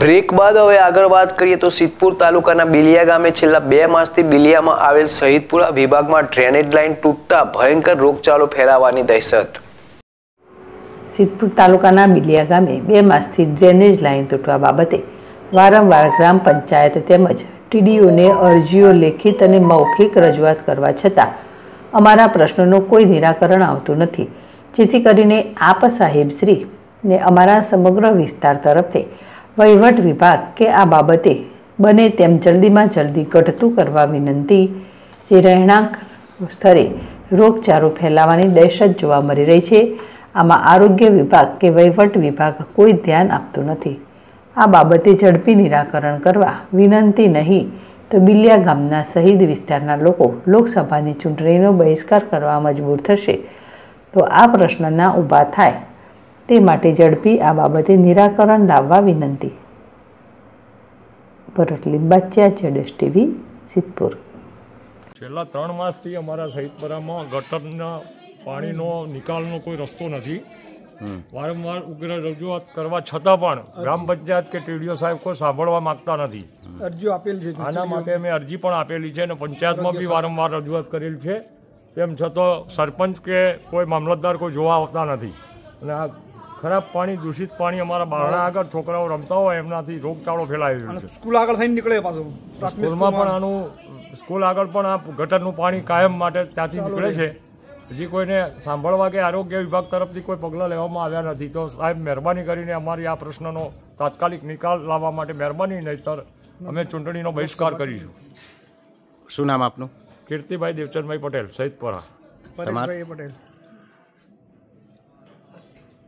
Break બાદ હવે આગળ વાત કરીએ તો સિદ્ધપુર તાલુકાના બિલિયા ગામે છેલ્લા બે માસથી બિલિયામાં આવેલ શહીદપુરા વિભાગમાં ડ્રેનેજ લાઇન તૂટતા ભયંકર રોગચાળો ફેલાવાની દહેશત. સિદ્ધપુર તાલુકાના બિલિયા ગામે બે માસથી ડ્રેનેજ લાઇન તૂટવા બાબતે વારંવાર ગ્રામ પંચાયત તેમજ ટીડીઓને અરજીઓ લેખિત અને મૌખિક રજૂઆત કરવા છતાં અમારા પ્રશ્નોનું કોઈ નિરાકરણ આવતું નથી. જેથી કરીને આપ સાહેબશ્રી ને અમારા સમગ્ર વિસ્તાર તરફથી વહીવટ વિભાગ કે આ બાબતે બને તેમ જલ્દીમાં જલ્દી ઘટતું કરવા વિનંતી. જે રહેણાંક સ્તરે રોગચાળો ફેલાવાની દહેશત જોવા મળી રહી છે. આમાં આરોગ્ય વિભાગ કે વહીવટ વિભાગ કોઈ ધ્યાન આપતું નથી. આ બાબતે ઝડપી નિરાકરણ કરવા વિનંતી નહીં તો બિલિયા ગામના શહીદ વિસ્તારના લોકો લોકસભાની ચૂંટણીનો બહિષ્કાર કરવા મજબૂર થશે. તો આ પ્રશ્નના ઊભા થાય તે માટે ઝડપી આ બાબતે નિરાકરણ લાવવા વિનંતી. ભરત લીંબાચિયા જેડેશ ટીવી સિદ્ધપુર. છેલ્લા ત્રણ માસથી અમારા સહિતપરામાં ગટરના પાણીનો નિકાલનો કોઈ રસ્તો નથી. વારંવાર ઉગ્ર રજૂઆત કરવા છતાં પણ ગ્રામ પંચાયત કે ટીડીઓ સાહેબ કોઈ સાંભળવા માંગતા નથી. અરજીઓ આપેલ છે આના માટે અમે અરજી પણ આપેલી છે અને પંચાયતમાં બી વારંવાર રજૂઆત કરેલ છે. તેમ છતાં સરપંચ કે કોઈ મામલતદાર કોઈ જોવા આવતા નથી. અને આ ખરાબ પાણી દૂષિત પાણી અમારા બારણા આગળ છોકરાઓ રમતા હોય એમનાથી રોગચાળો ફેલાઈ રહ્યો છે. સ્કૂલ આગળ થઈને નીકળે પાછું. સ્કૂલમાં પણ આનું સ્કૂલ આગળ પણ આ ગટરનું પાણી કાયમ માટે ત્યાંથી નીકળે છે. હજી કોઈને સાંભળવા કે આરોગ્ય વિભાગ તરફથી કોઈ પગલાં લેવામાં આવ્યા નથી તો સાહેબ મહેરબાની કરીને અમારી આ પ્રશ્નનો તાત્કાલિક નિકાલ લાવવા માટે મહેરબાની નહીતર અમે ચૂંટણીનો બહિષ્કાર કરીશું. શું નામ આપનું? કીર્તિભાઈ દેવચંદભાઈ પટેલ સહિતપરા પટેલ.